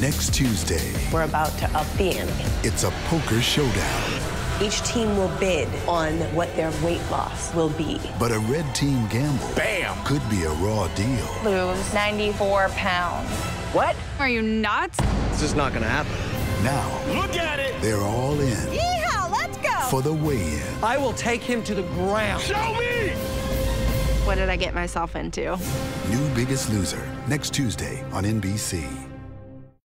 Next Tuesday, We're about to up the ante. it's a poker showdown. Each team will bid on what their weight loss will be. But a red team gamble Bam! could be a raw deal. Lose 94 pounds. What? Are you nuts? This is not gonna happen. Now, Look at it! they're all in Yeehaw, let's go! for the weigh-in. I will take him to the ground. Show me! What did I get myself into? New Biggest Loser, next Tuesday on NBC.